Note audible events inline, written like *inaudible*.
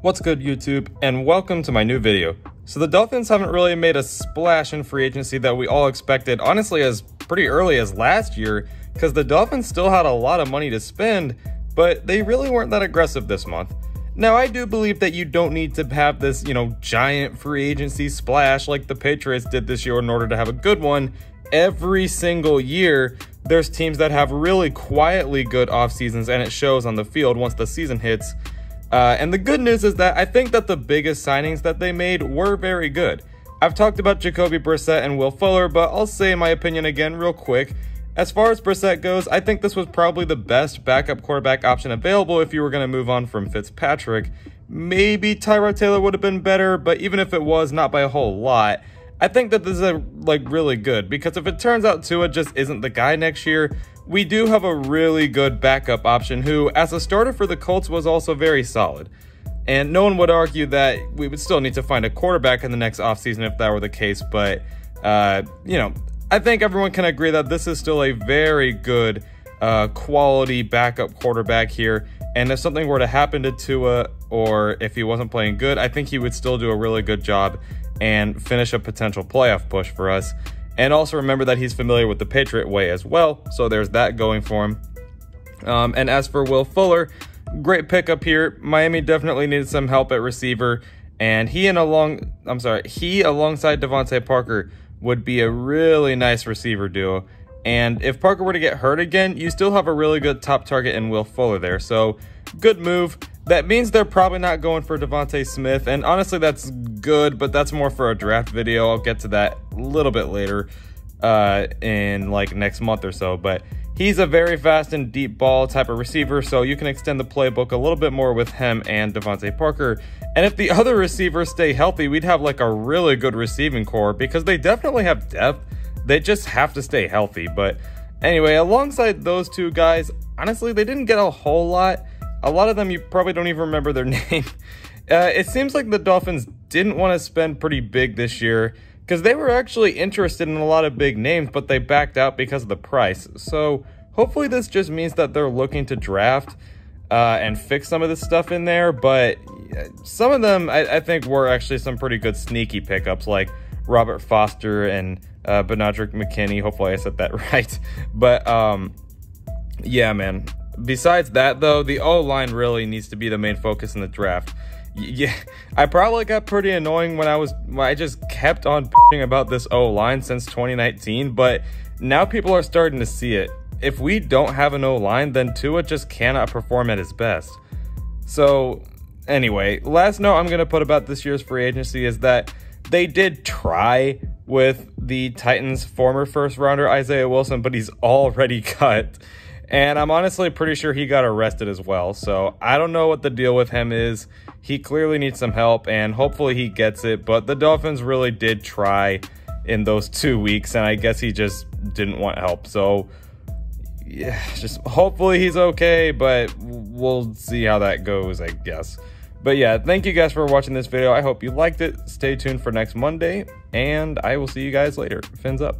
What's good YouTube and welcome to my new video. So the Dolphins haven't really made a splash in free agency that we all expected honestly as pretty early as last year because the Dolphins still had a lot of money to spend but they really weren't that aggressive this month. Now I do believe that you don't need to have this, you know, giant free agency splash like the Patriots did this year in order to have a good one. Every single year there's teams that have really quietly good off seasons and it shows on the field once the season hits. Uh, and the good news is that I think that the biggest signings that they made were very good. I've talked about Jacoby Brissett and Will Fuller, but I'll say my opinion again real quick. As far as Brissett goes, I think this was probably the best backup quarterback option available if you were going to move on from Fitzpatrick. Maybe Tyrod Taylor would have been better, but even if it was, not by a whole lot. I think that this is a, like really good because if it turns out Tua just isn't the guy next year, we do have a really good backup option who, as a starter for the Colts, was also very solid. And no one would argue that we would still need to find a quarterback in the next offseason if that were the case. But, uh, you know, I think everyone can agree that this is still a very good uh, quality backup quarterback here. And if something were to happen to Tua or if he wasn't playing good, I think he would still do a really good job and finish a potential playoff push for us. And also remember that he's familiar with the Patriot way as well, so there's that going for him. Um, and as for Will Fuller, great pickup here. Miami definitely needed some help at receiver, and he and along I'm sorry, he alongside DeVante Parker would be a really nice receiver duo. And if Parker were to get hurt again, you still have a really good top target in Will Fuller there. So good move. That means they're probably not going for DeVonta Smith, and honestly, that's good, but that's more for a draft video. I'll get to that a little bit later uh, in like next month or so, but he's a very fast and deep ball type of receiver, so you can extend the playbook a little bit more with him and DeVante Parker. And if the other receivers stay healthy, we'd have like a really good receiving corps because they definitely have depth. They just have to stay healthy. But anyway, alongside those two guys, honestly, they didn't get a whole lot. A lot of them you probably don't even remember their *laughs* name. Uh, it seems like the Dolphins didn't want to spend pretty big this year because they were actually interested in a lot of big names, but they backed out because of the price. So hopefully this just means that they're looking to draft uh, and fix some of this stuff in there. But some of them, I, I, think, were actually some pretty good sneaky pickups, like Robert Foster and uh, McKinney. Hopefully I said that *laughs* right. But um, yeah, man, Besides that, though, the O line really needs to be the main focus in the draft. Yeah, I probably got pretty annoying when I was when I just kept on about this O line since 2019, but now people are starting to see it. If we don't have an O line, then Tua just cannot perform at his best. So, anyway, last note I'm going to put about this year's free agency is that they did try with the Titans' former first rounder Isaiah Wilson, but he's already *laughs* cut. And I'm honestly pretty sure he got arrested as well. So I don't know what the deal with him is. He clearly needs some help and hopefully he gets it. But the Dolphins really did try in those two weeks. And I guess he just didn't want help. So yeah, just hopefully he's okay. But we'll see how that goes, I guess. But yeah, thank you guys for watching this video. I hope you liked it. Stay tuned for next Monday. And I will see you guys later. Fins up.